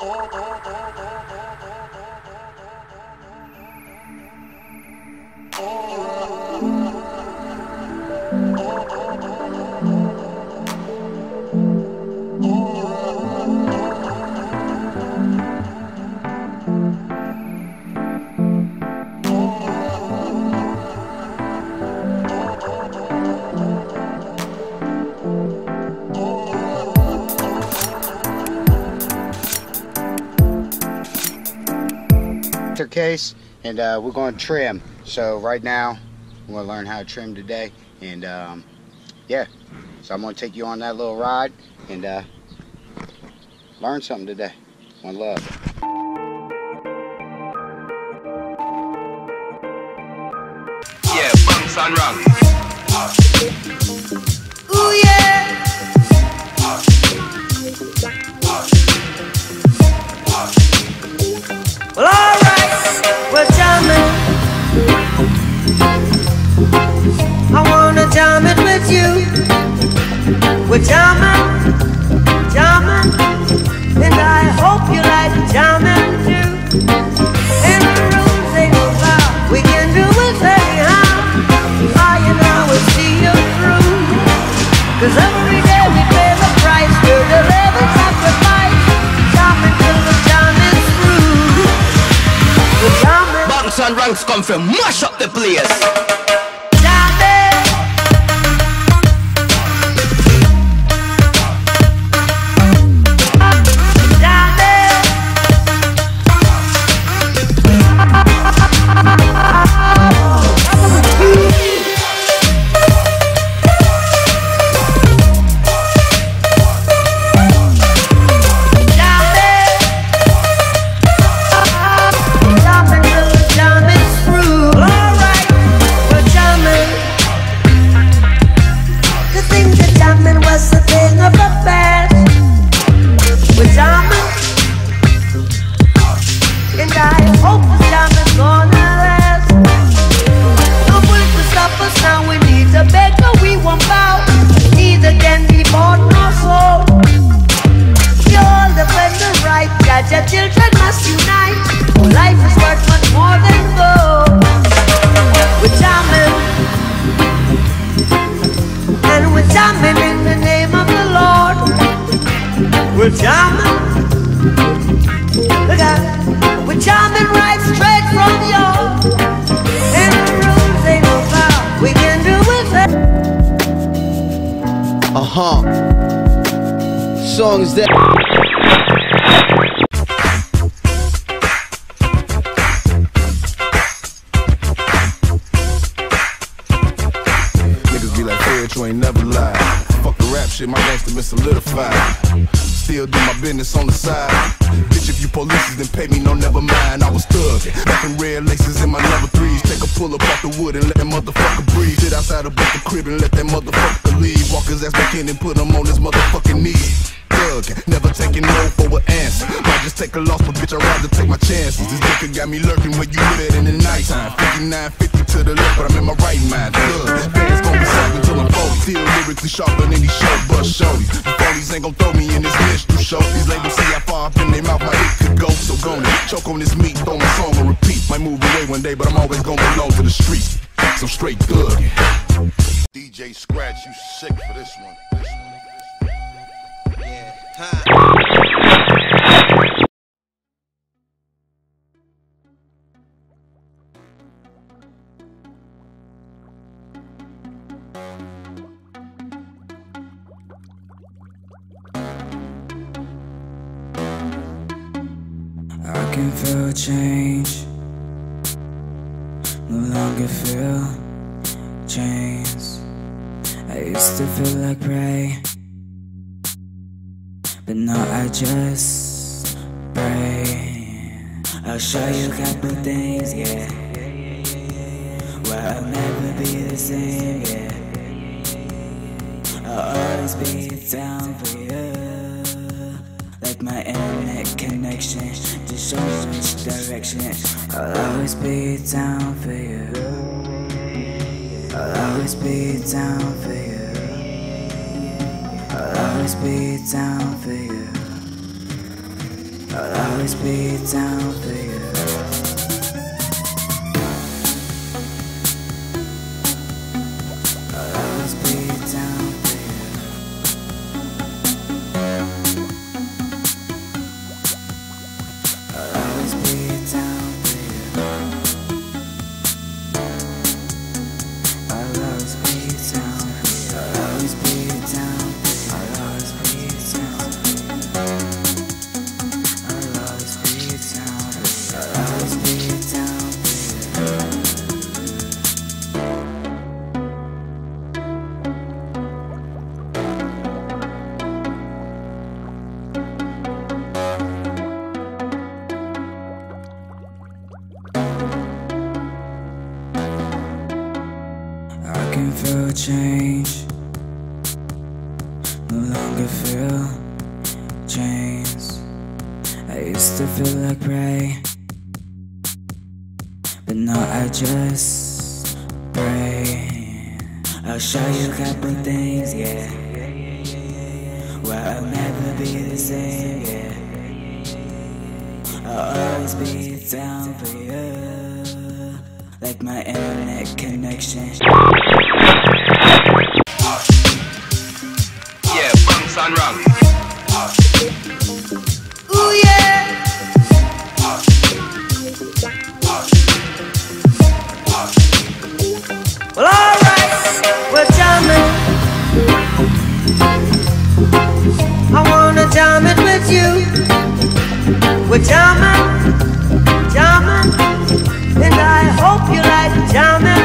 oh, oh, oh, oh, oh. Case and uh, we're going to trim. So right now we're going to learn how to trim today and um, yeah. So I'm going to take you on that little ride and uh, learn something today. One love. Yeah bumps and rungs Ooh yeah. Well, alright, we're jamming. I wanna jam it with you. We're jamming, ranks come from mash up the place We're jamming. Look out. We're jamming right straight from your. And the rules ain't no foul. We can do it. Uh huh. Song is that. Niggas be like, Fred, you ain't never lied. Fuck the rap shit, my gangster been solidified. Still do my business on the side. Bitch, if you police, then pay me, no, never mind. I was thugging. Wrapping red laces in my number threes. Take a pull up off the wood and let that motherfucker breathe. Sit outside of the crib and let that motherfucker leave. Walk his ass back in and put him on his motherfucking knees. Thug, never taking no for take a loss, but bitch, I'd rather take my chances. This nigga got me lurking where you live at in the nighttime. 5950 to the left, but I'm in my right mind. Thug, fans gon' be slapping till I'm 40. Still lyrically sharper than these show bust shorties. The phonies ain't gon' throw me in this minstrel show. These labels see how far up in their mouth my hit could go. So gonna choke on this meat, throw my song on repeat. Might move away one day, but I'm always gon' belong to the streets. Some straight thug. DJ Scratch, you sick for this one. This one. I can feel change. No longer feel chains. I used to feel like prey. But now I just pray. I'll show you a couple things, yeah. Where I'll never be the same, yeah. I'll always be down for you. My internet connection, just me which direction. I'll always be down for you. I'll always be down for you. I'll always be down for you. I'll always be down for you. Change. No longer feel chains. I used to feel like prey. But now I just pray. I'll show you a couple things, yeah. Where I'll never be the same, yeah. I'll always be down for you. Like my internet connection. Yeah, bunks and rang. Ooh yeah. Well, alright, we're jamming. I wanna jam it with you. We're jamming, down there.